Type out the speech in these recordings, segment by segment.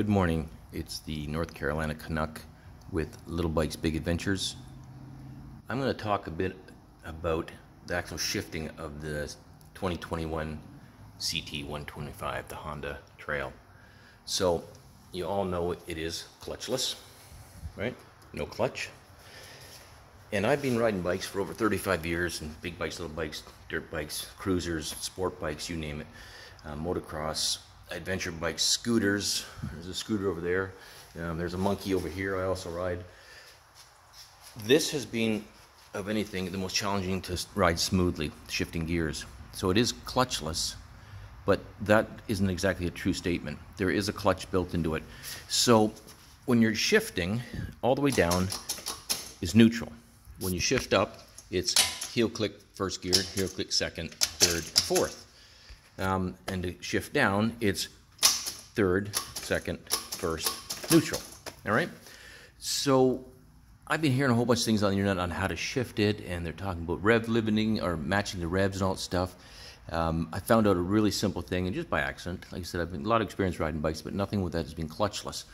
Good morning. It's the North Carolina Canuck with Little Bikes Big Adventures. I'm going to talk a bit about the actual shifting of the 2021 CT125, the Honda Trail. So, you all know it is clutchless, right? No clutch. And I've been riding bikes for over 35 years, and big bikes, little bikes, dirt bikes, cruisers, sport bikes, you name it, uh, motocross, adventure bikes, scooters. There's a scooter over there. Um, there's a monkey over here I also ride. This has been, of anything, the most challenging to ride smoothly, shifting gears. So it is clutchless, but that isn't exactly a true statement. There is a clutch built into it. So when you're shifting, all the way down is neutral. When you shift up, it's heel click first gear, heel click second, third, fourth. Um, and to shift down, it's third, second, first, neutral. All right? So I've been hearing a whole bunch of things on the internet on how to shift it, and they're talking about rev limiting or matching the revs and all that stuff. Um, I found out a really simple thing, and just by accident. Like I said, I've been a lot of experience riding bikes, but nothing with that has been clutchless.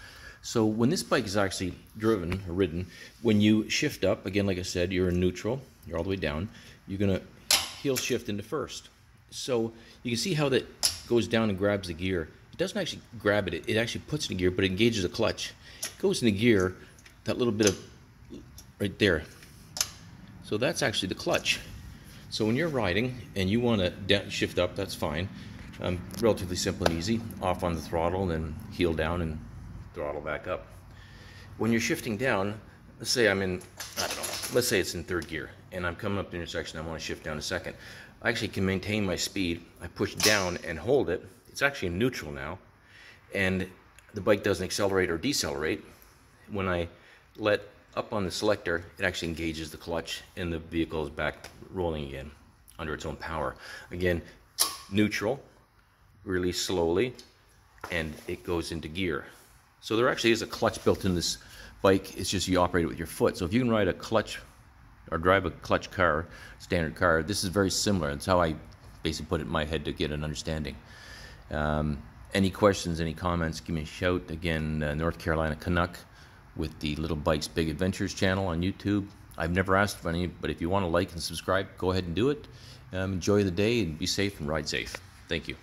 So when this bike is actually driven or ridden, when you shift up, again, like I said, you're in neutral, you're all the way down, you're to heel shift into first. So you can see how that goes down and grabs the gear. It doesn't actually grab it, it actually puts it in gear, but it engages the clutch. It goes into gear, that little bit of right there. So that's actually the clutch. So when you're riding and you want to shift up, that's fine. Um, relatively simple and easy. Off on the throttle, then heel down and throttle back up. When you're shifting down, let's say I'm in, let's say it's in third gear, and I'm coming up the intersection, I want to shift down a second. I actually can maintain my speed. I push down and hold it. It's actually neutral now. And the bike doesn't accelerate or decelerate. When I let up on the selector, it actually engages the clutch and the vehicle is back rolling again under its own power. Again, neutral, release slowly, and it goes into gear. So there actually is a clutch built in this bike. It's just you operate it with your foot. So if you can ride a clutch or drive a clutch car, standard car, this is very similar. That's how I basically put it in my head to get an understanding. Um, any questions, any comments, give me a shout. Again, uh, North Carolina Canuck with the Little Bikes Big Adventures channel on YouTube. I've never asked for any, but if you want to like and subscribe, go ahead and do it. Um, enjoy the day and be safe and ride safe. Thank you.